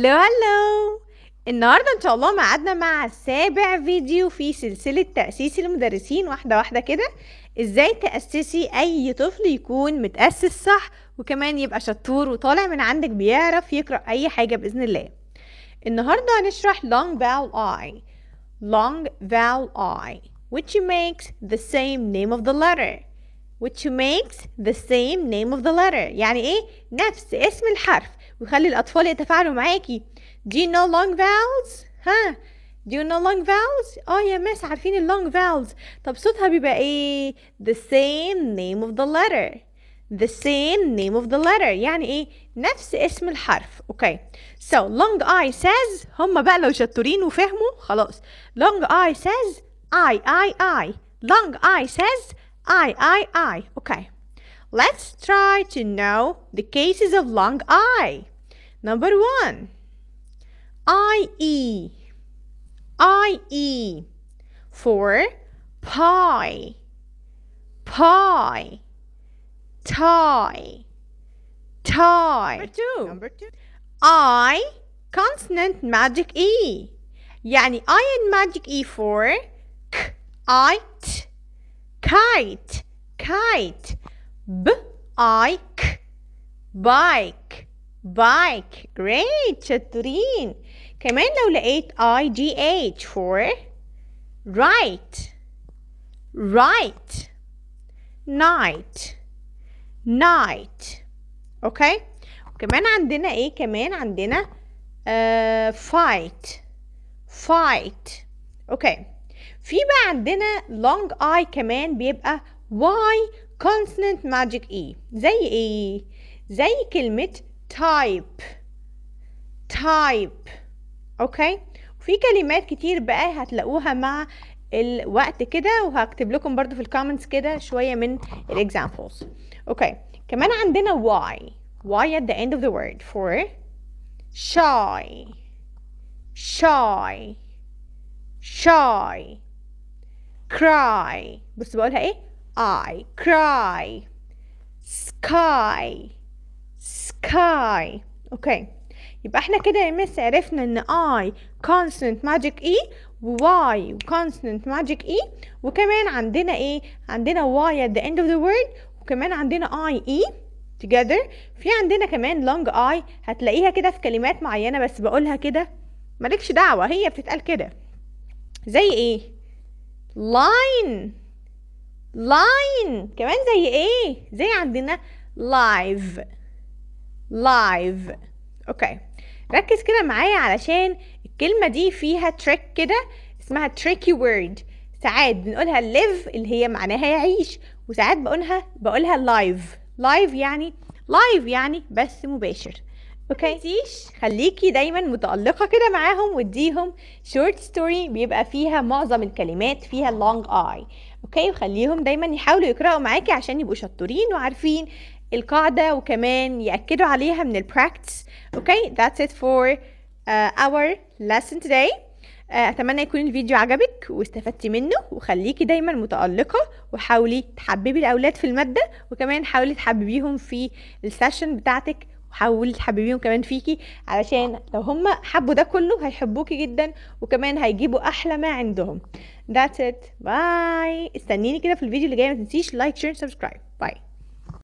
هلو هلو النهارده إن شاء الله ميعادنا مع سابع فيديو في سلسلة تأسيس المدرسين. واحدة واحدة كده. إزاي تأسسي أي طفل يكون متأسس صح وكمان يبقى شطور وطالع من عندك بيعرف يقرأ أي حاجة بإذن الله. النهارده هنشرح long vowel I. Long vowel I which makes the same name of the letter. Which makes the same name of the letter. يعني إيه؟ نفس اسم الحرف. ويخلي الأطفال يتفاعلوا معاكي Do you know long vowels؟ ها Do you know long vowels؟ آه يا مس عارفين ال long vowels طب صوتها بيبقى إيه The same name of the letter The same name of the letter يعني إيه نفس اسم الحرف أوكي So long I says هم بقى لو شطورين وفهموا خلاص long I says I I I long I says I I I okay Let's try to know the cases of long I. Number one, I E. I E for pie, pie, tie, tie. Number two. Number two. I consonant magic E. يعني I and magic E for k, I, t, kite, kite. B I K bike. Bike. Great شطورين كمان لو لقيت I G H for right. Right. Night. Night. أوكي وكمان عندنا إيه كمان عندنا uh, fight. Fight. okay في بقى عندنا long I كمان بيبقى Y consonant magic E. زي إيه زي كلمة type. Type. okay وفي كلمات كتير بقى هتلاقوها مع الوقت كده وهكتب لكم برضو في الكومنتس كده شوية من ال examples okay كمان عندنا Y. Y at the end of the word for shy. Shy. Shy. Cry. بص بقولها إيه؟ I cry. Sky. Sky. أوكي يبقى إحنا كده يا مس عرفنا إن I consonant magic E و Y consonant magic E وكمان عندنا إيه؟ عندنا Y at the end of the word وكمان عندنا I E together. في عندنا كمان long I هتلاقيها كده في كلمات معينة بس بقولها كده. مالكش دعوة هي بتتقال كده. زي إيه؟ Line. Line. كمان زي إيه زي عندنا live. Live. أوكي ركز كده معايا علشان الكلمة دي فيها تريك كده اسمها tricky word. ساعات بنقولها live اللي هي معناها يعيش وساعات بقولها بقولها live. Live يعني live يعني بس مباشر. okay؟ خليكي دايما متألقة كده معاهم واديهم short story بيبقى فيها معظم الكلمات فيها long I. okay؟ وخليهم دايما يحاولوا يقرأوا معاكي عشان يبقوا شطورين وعارفين القاعدة وكمان يأكدوا عليها من ال practice okay؟ That's it for uh, our lesson today. Uh, أتمنى يكون الفيديو عجبك واستفدتي منه. وخليكي دايما متألقة وحاولي تحببي الأولاد في المادة. وكمان حاولي تحببيهم في ال session بتاعتك وحاولي تحببيهم كمان فيكي علشان لو هم حبوا ده كله هيحبوكي جدا وكمان هيجيبوا أحلى ما عندهم. That's it. bye استنيني كده في الفيديو اللي جاي. ما تنسيش like share subscribe